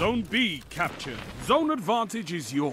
Zone B captured. Zone advantage is yours.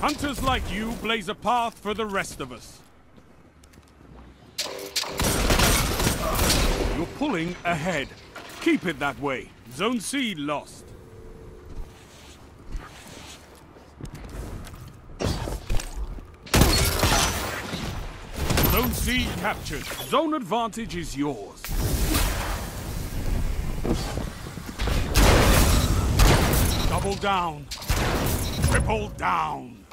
Hunters like you blaze a path for the rest of us. You're pulling ahead. Keep it that way. Zone C lost. Zone C captured. Zone advantage is yours. Double down. Triple down.